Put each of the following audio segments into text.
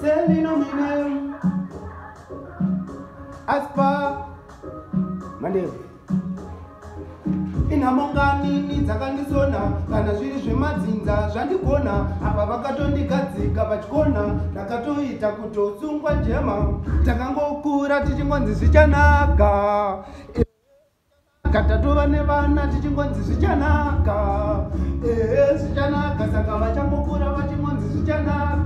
selinomine aspa mandevu inhamonganini dzakandisona kana zviri zvemadzinza zvandikona apa vakatondigadzika pachikona ndakatoita kutosungwa jema takangokura tichingonzi zvichanaka katatova nevana tichingonzi zvichanaka ehe zvichanaka saka vachangokura vachingonzi zvichanaka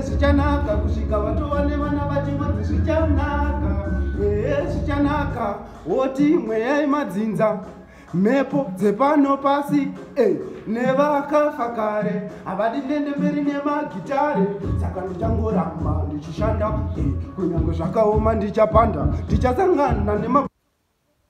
ehe zvichanaka kusvika vatova nevana vachingonzi zvichanaka ehe zvichanaka woti mweyai madzinza mhepo dzepano pasi. E nevakafa kare. Havadi ndende mberi nemagitare. Saka ndichangoramba ndichishanda. Kunyange zvakaoma ndichapanda ndichasangana nema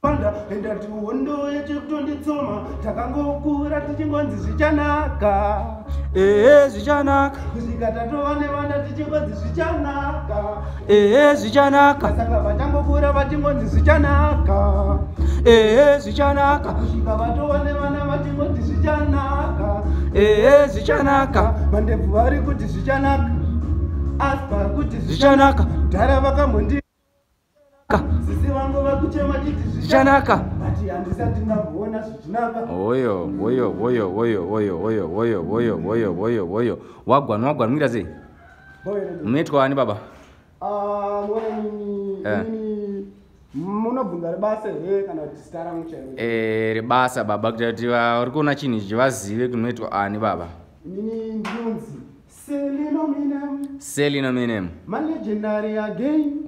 panda endati hondo yechekutonditsoma takangokura tichingonzi zvichanaka ehe zvichanaka kusvika tatova nevana tichingonzi zvichanaka ehe zvichanaka saka vachangokura vachingonzi zvichanaka ehe zvichanaka kusvika vatova nevana vachingonzi zvichanaka ehe zvichanaka mandebvu vari kuti zvichanaka aspa kuti zvichanaka dhara vakambondi Ka. sisi vangu vakuchema chiti Zvichanaka. handisati ndamboona oyo oyo oyo oyo oyo oyo oyo oyo oyo oyo oyo wagwana wagwana muita sei? Munoitwa wani baba? Munobvunza rebasa here kana kuti zita rangu chairo Eh, ribasa baba. Kuita kuti vari kuona chinhu ichi vazive kuti munoitwa ani baba? Inini ndinonzi selino minem.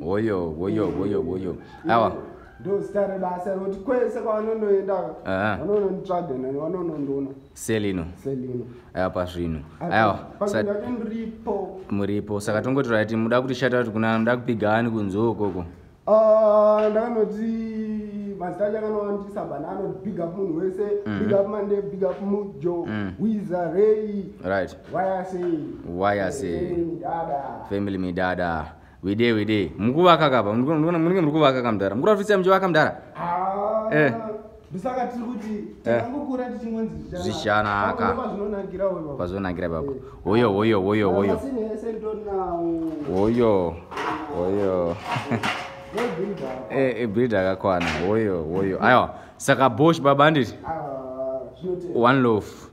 Woyo woyo woyo woyo. Awa. Ndositare basa kuti kwese kwavanondoendaka vanononditsvaga nani vanonondoona selino. Selino. Aya pazvinhu aiwa muripo muripo. Saka tongoti right muda kuti shata kuti kuna muda kupigani kunzi ukoko ndakanoti mazita acho akanowandisa bana anoti big up munhu wese big up mande big up mujo Mm. wiza rei right. Wayasei wayase dada. Family midada wide wide mukuvaka kapa munenge muri kuvaka kamudhara mukuratidza muchivaka mudhara Eh. ndosaka tiri kuti Eh. takangokura tichingonzi Zvishanaka. pazvinonakira wepa pazonakira ipapo oyo oyo oyo oyo Eh, eh, ebreed akakwana hoyo hoyo. Aiwa saka bush babandit ah, one loaf.